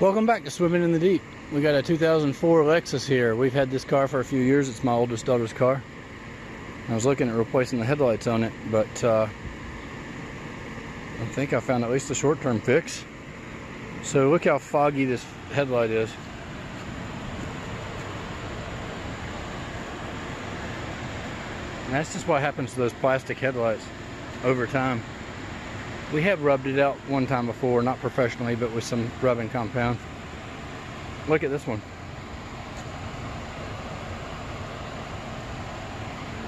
Welcome back to Swimming in the Deep. We got a 2004 Lexus here. We've had this car for a few years. It's my oldest daughter's car. I was looking at replacing the headlights on it, but uh, I think I found at least a short-term fix. So look how foggy this headlight is. And that's just what happens to those plastic headlights over time. We have rubbed it out one time before, not professionally, but with some rubbing compound. Look at this one.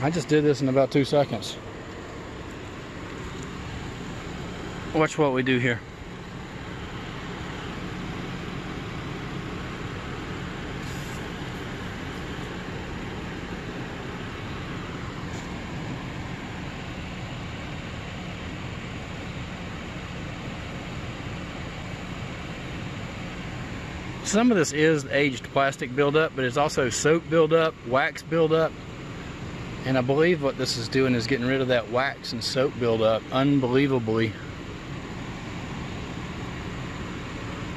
I just did this in about two seconds. Watch what we do here. Some of this is aged plastic buildup, but it's also soap buildup, wax buildup. And I believe what this is doing is getting rid of that wax and soap buildup unbelievably.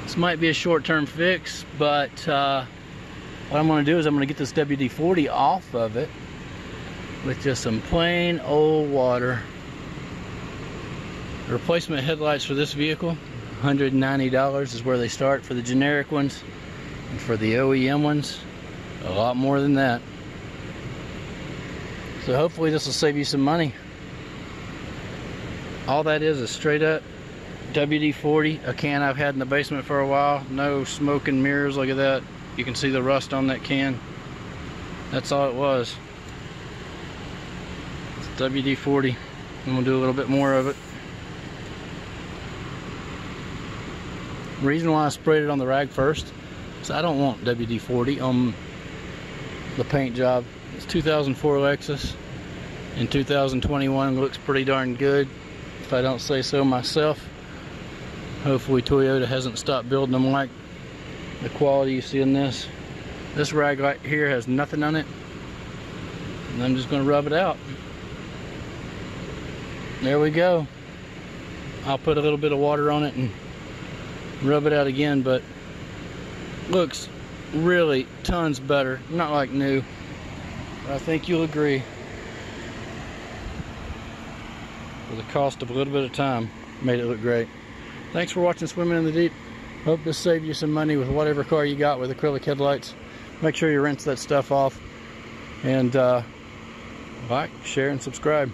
This might be a short-term fix, but uh, what I'm going to do is I'm going to get this WD-40 off of it with just some plain old water. Replacement headlights for this vehicle $190 is where they start for the generic ones. And for the OEM ones, a lot more than that. So hopefully this will save you some money. All that is is straight up WD-40, a can I've had in the basement for a while. No smoke and mirrors, look at that. You can see the rust on that can. That's all it was. It's WD-40. I'm gonna do a little bit more of it. Reason why I sprayed it on the rag first is I don't want WD-40 on the paint job. It's 2004 Lexus. In 2021 looks pretty darn good if I don't say so myself. Hopefully Toyota hasn't stopped building them like the quality you see in this. This rag right here has nothing on it. And I'm just going to rub it out. There we go. I'll put a little bit of water on it and rub it out again, but looks really tons better. Not like new, I think you'll agree. For the cost of a little bit of time, made it look great. Thanks for watching Swimming in the Deep. Hope this saved you some money with whatever car you got with acrylic headlights. Make sure you rinse that stuff off. And uh, like, share, and subscribe.